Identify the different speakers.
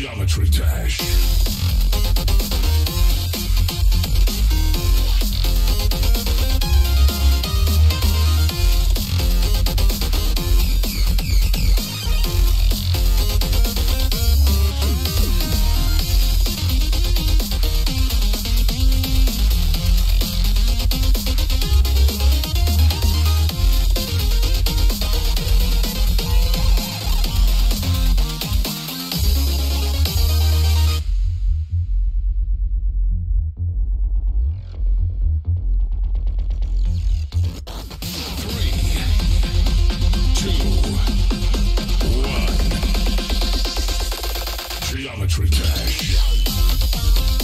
Speaker 1: Geometry Dash. Geometry Dash.